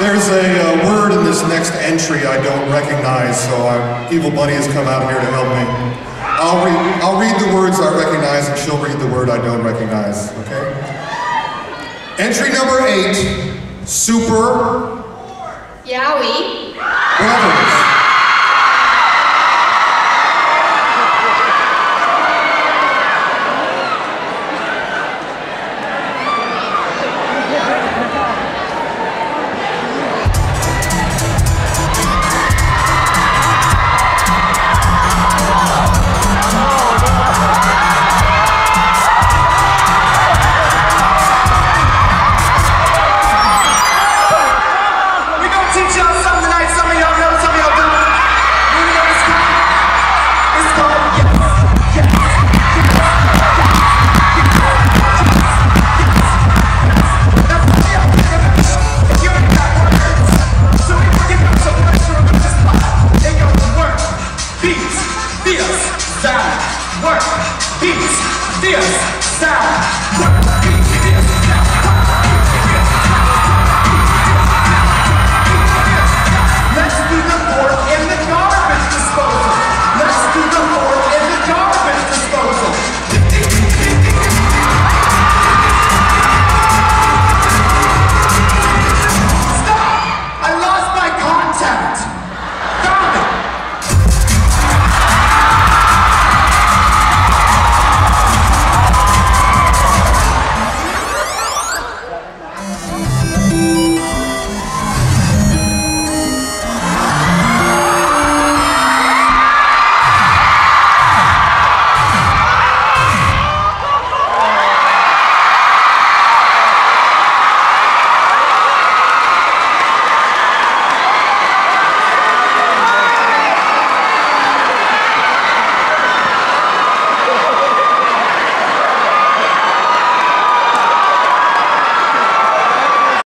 There's a uh, word in this next entry I don't recognize, so evil Bunny has come out here to help me. I'll read, I'll read the words I recognize, and she'll read the word I don't recognize, okay? Entry number eight, super Yowie. brothers. Style, work, beats, this Style, work, beats, this sound, the fork in the garbage disposal. The fork in the garbage disposal. Stop! I lost my contact.